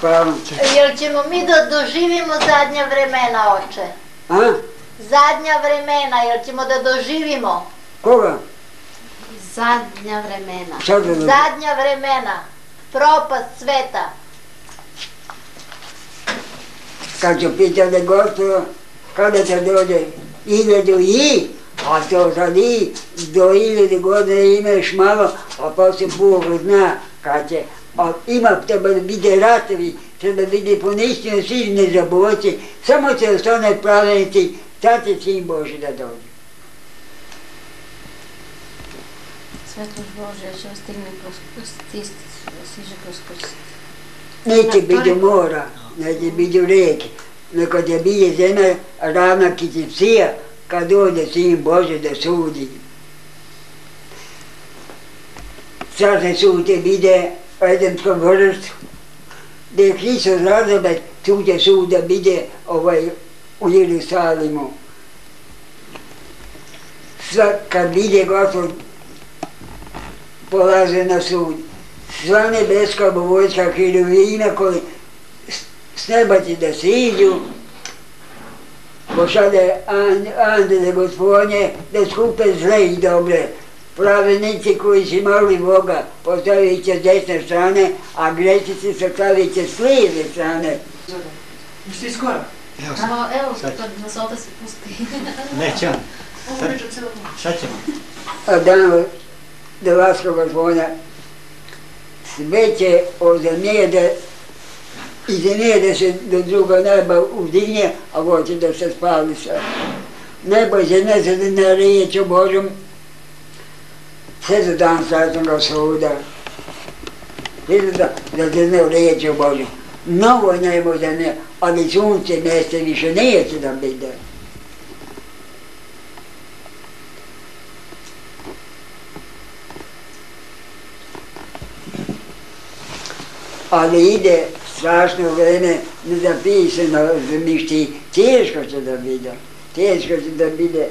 Hvala. Jel ćemo mi da doživimo zadnja vremena, oče? A? Zadnja vremena, jel ćemo da doživimo? Koga? Zadnja vremena. Da dođe? Zadnja vremena. Propast sveta. Kad ću pitali gospodo, kada će dođe iljadu i, a to sad i, do iljade godine imaš malo, a poslije Bog zna kad će. A ima treba da vide ratovi, treba da vide poništene svi nezaboci, samo će ostane pravednici, tad će sin Boži da dođe. Svetlost Božja će vas stigne kroz stisti, siže kroz krst. Neće biti mora, neće biti rijeke, nego će biti zemlja ravna kicipsija kad dođe sin Bože da sudi. Sad se sudi pa idem Edenskom vrstu, gdje je Hristos razabet, tu će sud da bide ovaj, u Jerusalimu. Sad kad vide Gospod polaze na sud, sva nebeska vojska hiruvina koji s- neba će da siđu, pošalje an, andele gospodnje da skupe zle i dobre. Pravenici koji su imali Boga postavit će s desne strane, a grešnici se stavit će s lijeve strane. Jesi skoro? Evo Samo, evo, kad nas otac pusti. Neće on. Šta ćemo? A dan delaskog zvona sve će od zemlje da i zemlje da se do druga neba uzdigne, a hoće da se spali sa. Nebo se da na riječ o Božom sve za dan strašnog suda. Sve za da se ne uređe o Božom. Novo nebo da ne, ali sunce neste više nije se da bude. ali ide strašno vreme nezapisano zmišti, teško će da bide, teško će da bide.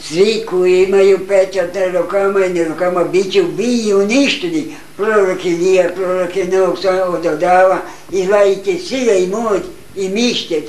Svi koji imaju pečat na rukama i na rukama bit će ubiji uništeni. Prorok Ilija, prorok je novog samo dodava, izvajite sile i moć i mištet